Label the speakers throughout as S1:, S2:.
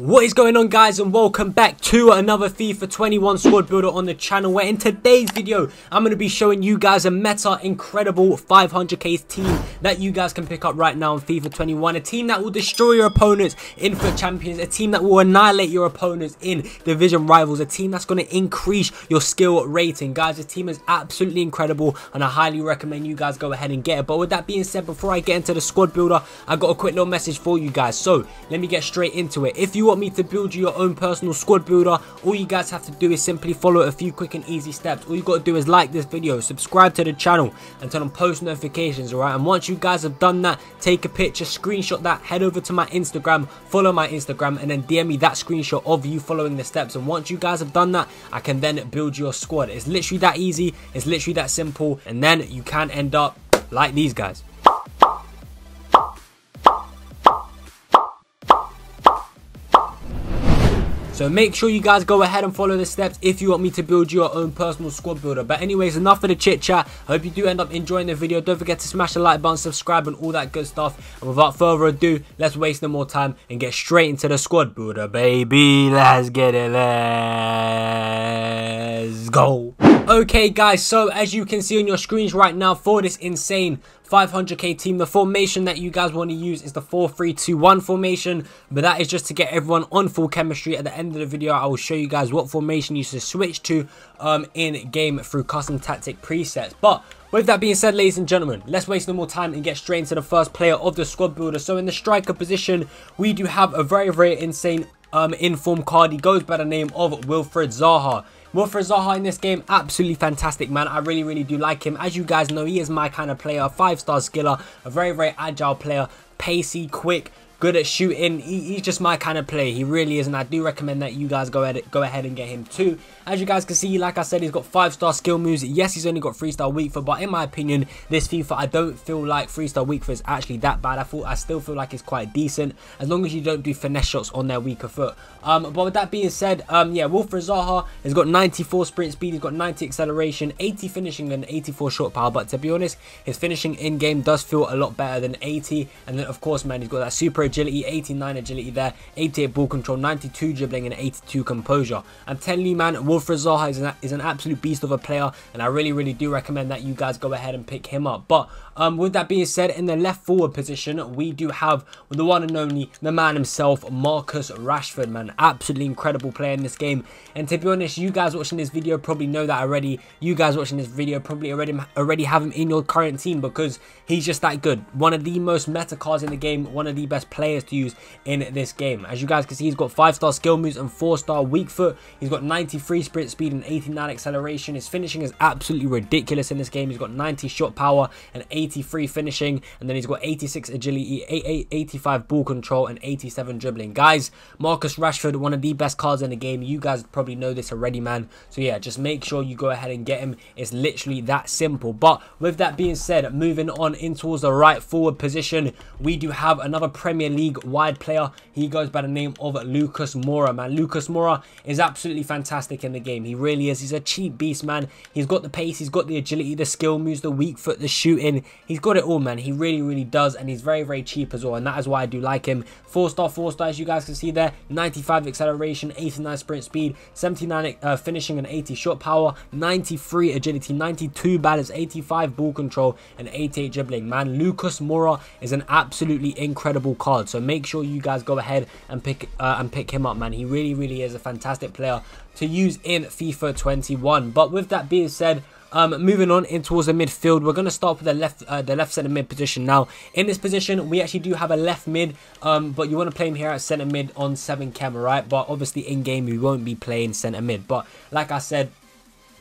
S1: What is going on guys and welcome back to another FIFA 21 squad builder on the channel where in today's video I'm going to be showing you guys a meta incredible 500k team that you guys can pick up right now in FIFA 21 a team that will destroy your opponents in FUT Champions a team that will annihilate your opponents in division rivals a team that's going to increase your skill rating. Guys this team is absolutely incredible and I highly recommend you guys go ahead and get it. But with that being said before I get into the squad builder I got a quick little message for you guys. So let me get straight into it. If you want me to build you your own personal squad builder, all you guys have to do is simply follow a few quick and easy steps. All you got to do is like this video, subscribe to the channel, and turn on post notifications, alright? And once you guys have done that, take a picture, screenshot that, head over to my Instagram, follow my Instagram, and then DM me that screenshot of you following the steps. And once you guys have done that, I can then build your squad. It's literally that easy, it's literally that simple, and then you can end up like these guys. So make sure you guys go ahead and follow the steps if you want me to build your own personal squad builder. But anyways, enough of the chit chat. Hope you do end up enjoying the video. Don't forget to smash the like button, subscribe and all that good stuff. And without further ado, let's waste no more time and get straight into the squad builder, baby. Let's get it. Let's go. Okay guys, so as you can see on your screens right now for this insane 500k team. The formation that you guys want to use is the 4-3-2-1 formation, but that is just to get everyone on full chemistry. At the end of the video, I will show you guys what formation you should switch to um, in game through custom tactic presets. But with that being said, ladies and gentlemen, let's waste no more time and get straight into the first player of the squad builder. So in the striker position, we do have a very, very insane um, inform card. He goes by the name of Wilfried Zaha. Wilfried Zaha in this game, absolutely fantastic, man. I really, really do like him. As you guys know, he is my kind of player, five-star skiller, a very, very agile player, pacey, quick, good at shooting. He, he's just my kind of player. He really is, and I do recommend that you guys go ahead, go ahead and get him too. As you guys can see, like I said, he's got 5-star skill moves. Yes, he's only got 3-star weak foot, but in my opinion, this FIFA, I don't feel like 3-star weak foot is actually that bad. I thought I still feel like it's quite decent, as long as you don't do finesse shots on their weaker foot. Um, but with that being said, um, yeah, Wilfried Zaha has got 94 sprint speed, he's got 90 acceleration, 80 finishing, and 84 shot power. But to be honest, his finishing in-game does feel a lot better than 80. And then, of course, man, he's got that super agility, 89 agility there, 88 ball control, 92 dribbling, and 82 composure. I'm telling you, man, Wilfried Zaha is an, is an absolute beast of a player, and I really, really do recommend that you guys go ahead and pick him up. But um, with that being said, in the left forward position, we do have the one and only, the man himself, Marcus Rashford, man. Absolutely incredible player in this game. And to be honest, you guys watching this video probably know that already. You guys watching this video probably already already have him in your current team because he's just that good. One of the most meta cards in the game, one of the best players to use in this game. As you guys can see, he's got 5-star skill moves and 4-star weak foot. He's got 93 sprint speed and 89 acceleration. His finishing is absolutely ridiculous in this game. He's got 90 shot power and 83 finishing, and then he's got 86 agility, 85 ball control, and 87 dribbling. Guys, Marcus Rashford, one of the best cards in the game. You guys probably know this already, man. So yeah, just make sure you go ahead and get him. It's literally that simple. But with that being said, moving on in towards the right forward position, we do have another Premier League wide player. He goes by the name of Lucas Moura, man. Lucas Moura is absolutely fantastic in the game. He really is. He's a cheap beast, man. He's got the pace, he's got the agility, the skill moves, the weak foot, the shooting. He's got it all, man. He really, really does. And he's very, very cheap as well. And that is why I do like him. Four star, four star, as you guys can see there. 95 acceleration, 89 sprint speed, 79 uh, finishing and 80 shot power, 93 agility, 92 balance, 85 ball control, and 88 dribbling. Man, Lucas Moura is an absolutely incredible card. So make sure you guys go ahead and pick uh, and pick him up, man. He really, really is a fantastic player to use in FIFA 21. But with that being said, um, moving on in towards the midfield, we're going to start with the left uh, the left centre mid position now. In this position, we actually do have a left mid, um, but you want to play him here at centre mid on 7 chem, right? But obviously in game, we won't be playing centre mid. But like I said,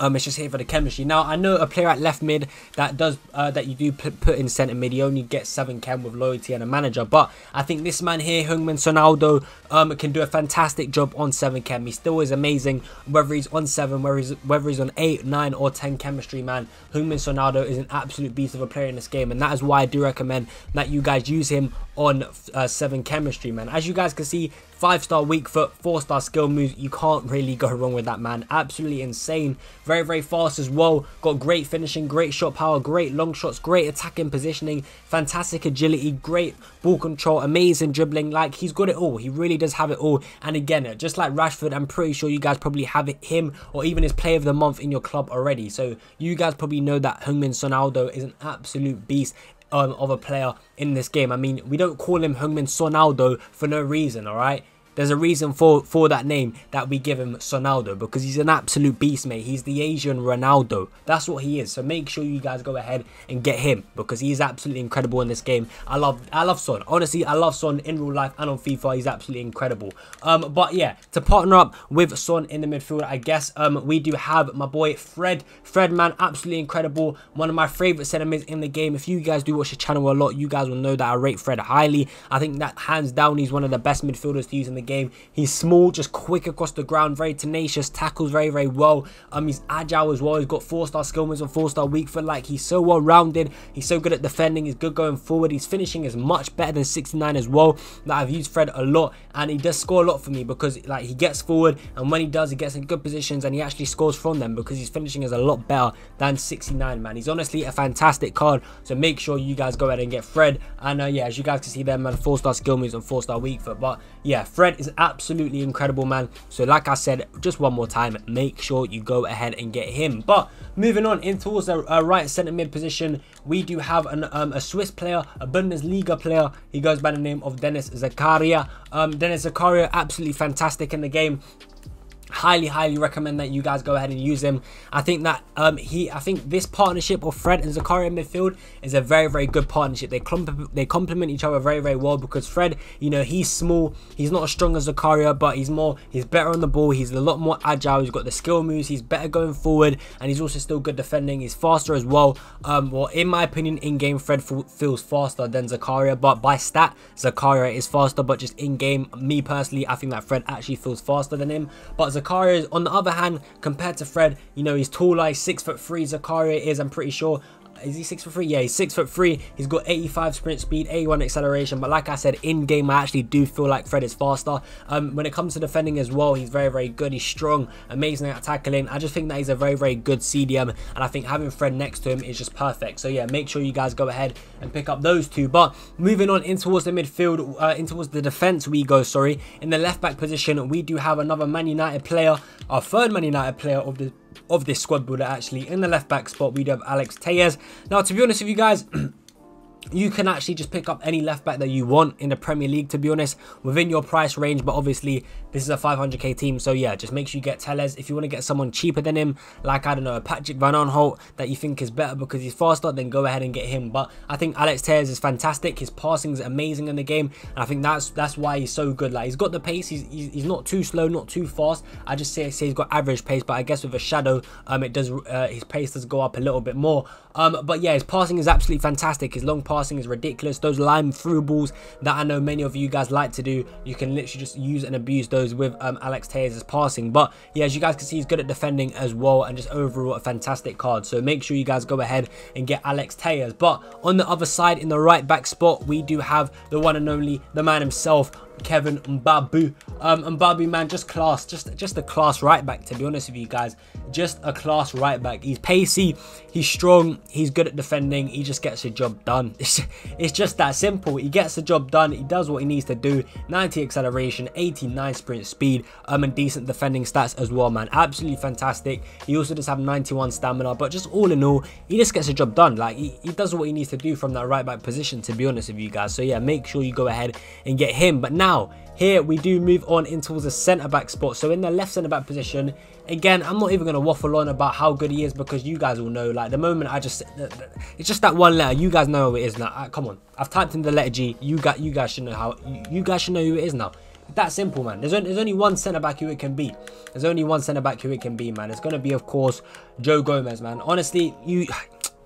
S1: um, it's just here for the chemistry. Now, I know a player at left mid that does uh, that you do put, in centre mid. He only gets 7 chem with loyalty and a manager. But I think this man here, Heung-min Sonaldo, um, can do a fantastic job on 7 chem. He still is amazing, whether he's on 7, whether he's, whether he's on 8, 9 or 10 chemistry, man. Heung-min Sonaldo is an absolute beast of a player in this game. And that is why I do recommend that you guys use him on uh, 7 chemistry, man. As you guys can see, 5-star weak foot, 4-star skill moves. You can't really go wrong with that, man. Absolutely insane. Very, very fast as well. Got great finishing, great shot power, great long shots, great attacking positioning, fantastic agility, great ball control, amazing dribbling. Like, he's got it all. He really does have it all. And again, just like Rashford, I'm pretty sure you guys probably have it, him or even his player of the month in your club already. So you guys probably know that Heung-min Sonaldo is an absolute beast um, of a player in this game. I mean, we don't call him Heung-min Sonaldo for no reason, all right? There's a reason for, for that name that we give him Sonaldo because he's an absolute beast, mate. He's the Asian Ronaldo. That's what he is. So make sure you guys go ahead and get him because he's absolutely incredible in this game. I love I love Son. Honestly, I love Son in real life and on FIFA. He's absolutely incredible. Um, but yeah, to partner up with Son in the midfield, I guess um, we do have my boy Fred. Fred, man, absolutely incredible. One of my favorite centre in the game. If you guys do watch the channel a lot, you guys will know that I rate Fred highly. I think that hands down, he's one of the best midfielders to use in the the game. He's small, just quick across the ground, very tenacious, tackles very, very well. Um, He's agile as well. He's got 4-star skill moves and 4-star weak foot. Like, he's so well-rounded. He's so good at defending. He's good going forward. He's finishing is much better than 69 as well. That I've used Fred a lot, and he does score a lot for me because, like, he gets forward, and when he does, he gets in good positions, and he actually scores from them because his finishing is a lot better than 69, man. He's honestly a fantastic card, so make sure you guys go ahead and get Fred. And, uh, yeah, as you guys can see there, man, 4-star skill moves and 4-star weak foot. But, yeah, Fred is absolutely incredible, man. So like I said, just one more time, make sure you go ahead and get him. But moving on in towards the uh, right centre mid position, we do have an, um, a Swiss player, a Bundesliga player. He goes by the name of Denis Zakaria. Um, Denis Zakaria, absolutely fantastic in the game highly highly recommend that you guys go ahead and use him. I think that um he i think this partnership of fred and zakaria midfield is a very very good partnership. They clump they complement each other very very well because fred you know he's small. He's not as strong as zakaria but he's more he's better on the ball. He's a lot more agile. He's got the skill moves. He's better going forward and he's also still good defending. He's faster as well. Um well in my opinion in game fred feels faster than zakaria but by stat zakaria is faster but just in game me personally i think that fred actually feels faster than him. But Zakaria, on the other hand, compared to Fred, you know, he's tall he's six foot three. Zakaria is, I'm pretty sure, is he six foot three? Yeah, he's six foot three. He's got 85 sprint speed, 81 acceleration. But like I said, in game, I actually do feel like Fred is faster. Um, when it comes to defending as well, he's very, very good. He's strong, amazing at tackling. I just think that he's a very, very good CDM. And I think having Fred next to him is just perfect. So yeah, make sure you guys go ahead and pick up those two. But moving on in towards the midfield, uh, in towards the defense, we go. Sorry, in the left back position, we do have another Man United player, our third Man United player of the of this squad builder actually. In the left back spot, we do have Alex Telles. Now, to be honest with you guys, you can actually just pick up any left back that you want in the Premier League, to be honest, within your price range. But obviously, this is a 500k team, so yeah, just make sure you get Telles. If you want to get someone cheaper than him, like, I don't know, a Patrick Van Aanholt that you think is better because he's faster, then go ahead and get him. But I think Alex Telles is fantastic. His passing is amazing in the game, and I think that's that's why he's so good. Like, he's got the pace. He's, he's, he's not too slow, not too fast. I just say, say he's got average pace, but I guess with a shadow, um, it does uh, his pace does go up a little bit more. Um, but yeah, his passing is absolutely fantastic. His long passing is ridiculous. Those line through balls that I know many of you guys like to do, you can literally just use and abuse those with um, Alex Telles' passing. But yeah, as you guys can see, he's good at defending as well and just overall a fantastic card. So make sure you guys go ahead and get Alex Telles. But on the other side, in the right back spot, we do have the one and only, the man himself, Kevin Mbabu. Um, Mbabu, man, just class. Just, just a class right back, to be honest with you guys. Just a class right back. He's pacey. He's strong. He's good at defending. He just gets the job done. It's, it's just that simple. He gets the job done. He does what he needs to do. 90 acceleration, 89 sprint speed, um, and decent defending stats as well, man. Absolutely fantastic. He also does have 91 stamina, but just all in all, he just gets the job done. Like, he, he does what he needs to do from that right back position, to be honest with you guys. So, yeah, make sure you go ahead and get him. But now, now, here we do move on in towards the centre back spot. So in the left centre back position, again, I'm not even going to waffle on about how good he is because you guys will know. Like the moment I just, it's just that one letter. You guys know who it is now. Uh, come on, I've typed in the letter G. You got, you guys should know how. You guys should know who it is now. That simple, man. There's only, there's only one centre back who it can be. There's only one centre back who it can be, man. It's going to be, of course, Joe Gomez, man. Honestly, you,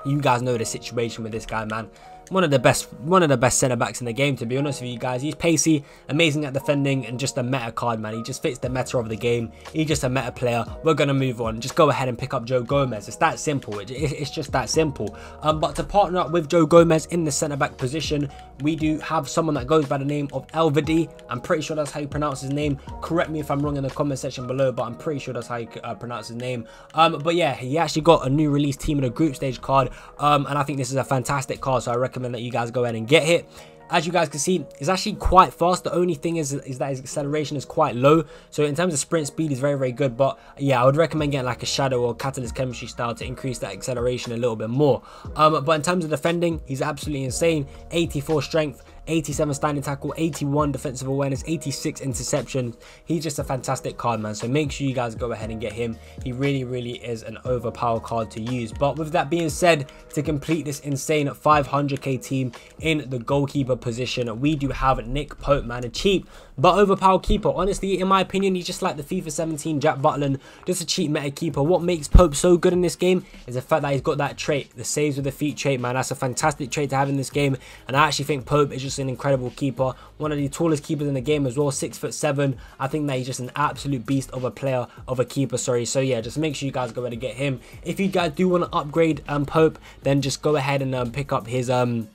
S1: you guys know the situation with this guy, man. One of the best one of the best centre backs in the game to be honest with you guys. He's pacey amazing at defending and just a meta card man. He just fits the meta of the game. He's just a meta player. We're gonna move on. Just go ahead and pick up joe gomez. It's that simple. It, it, it's just that simple. Um, but to partner up with joe gomez in the centre back position we do have someone that goes by the name of elvedi. I'm pretty sure that's how you pronounce his name. Correct me if i'm wrong in the comment section below but i'm pretty sure that's how you uh, pronounce his name. Um, but yeah he actually got a new release team in a group stage card. Um, and i think this is a fantastic card so i recommend recommend that you guys go ahead and get it. As you guys can see it's actually quite fast. The only thing is is that his acceleration is quite low. So in terms of sprint speed he's very very good. But yeah i would recommend getting like a shadow or catalyst chemistry style to increase that acceleration a little bit more. Um but in terms of defending he's absolutely insane. 84 strength 87 standing tackle, 81 defensive awareness, 86 interception. He's just a fantastic card, man. So make sure you guys go ahead and get him. He really, really is an overpowered card to use. But with that being said, to complete this insane 500k team in the goalkeeper position, we do have Nick Pope, man. A cheap but overpowered keeper. Honestly, in my opinion, he's just like the FIFA 17 Jack Butland, just a cheap meta keeper. What makes Pope so good in this game is the fact that he's got that trait, the saves with the feet trait, man. That's a fantastic trait to have in this game. And I actually think Pope is just an incredible keeper. One of the tallest keepers in the game as well, six foot seven. I think that he's just an absolute beast of a player, of a keeper, sorry. So yeah, just make sure you guys go ahead and get him. If you guys do want to upgrade um, Pope, then just go ahead and um, pick up his um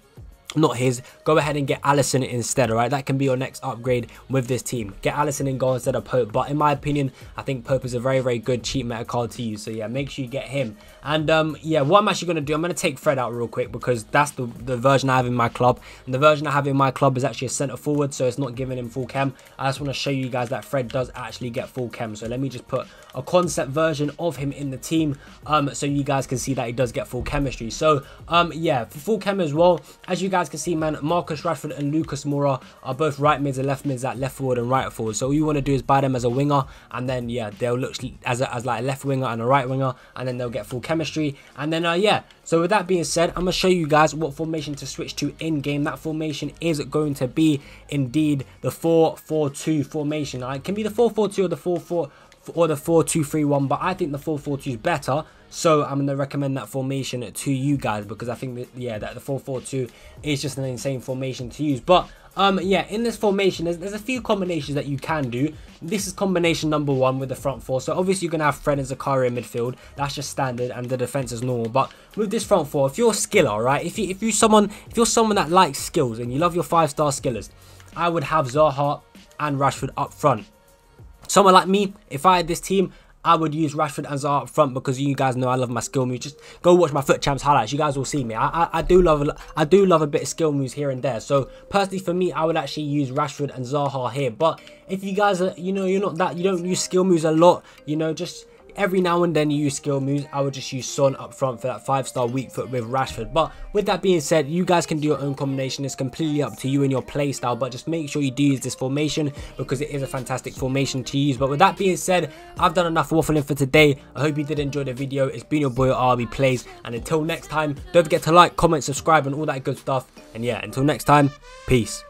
S1: not his go ahead and get Alisson instead all right that can be your next upgrade with this team. Get Alisson in goal instead of Pope but in my opinion I think Pope is a very very good cheap meta card to use so yeah make sure you get him. And um yeah what I'm actually going to do I'm going to take Fred out real quick because that's the, the version I have in my club. And the version I have in my club is actually a center forward so it's not giving him full chem. I just want to show you guys that Fred does actually get full chem so let me just put a concept version of him in the team um so you guys can see that he does get full chemistry so um yeah for full chem as well as you guys can see, man, Marcus Rashford and Lucas Moura are both right mids and left mids at left forward and right forward. So all you want to do is buy them as a winger, and then yeah, they'll look as a, as like a left winger and a right winger, and then they'll get full chemistry. And then uh, yeah, so with that being said, I'm gonna show you guys what formation to switch to in game. That formation is going to be indeed the 4-4-2 formation. It can be the 4-4-2 or the 4-4 or the 4-2-3-1, but I think the 4-4-2 is better so I'm going to recommend that formation to you guys because I think that, yeah, that the 4-4-2 is just an insane formation to use. But um, yeah, in this formation, there's, there's a few combinations that you can do. This is combination number one with the front four. So obviously you're going to have Fred and Zakaria in midfield. That's just standard and the defense is normal. But with this front four, if you're a skiller, right? If, you, if, you're someone, if you're someone that likes skills and you love your five-star skillers, I would have Zaha and Rashford up front. Someone like me, if I had this team, I would use Rashford and Zaha up front because you guys know I love my skill moves. Just go watch my FUT champs highlights. You guys will see me. I, I, I do love I do love a bit of skill moves here and there. So personally for me, I would actually use Rashford and Zaha here. But if you guys are, you know, you're not that, you don't use skill moves a lot, you know, just Every now and then you use skill moves. I would just use Son up front for that 5-star weak foot with Rashford. But with that being said, you guys can do your own combination. It's completely up to you and your play style. But just make sure you do use this formation because it is a fantastic formation to use. But with that being said, I've done enough waffling for today. I hope you did enjoy the video. It's been your boy RRB Playz. And until next time, don't forget to like, comment, subscribe and all that good stuff. And yeah, until next time, peace.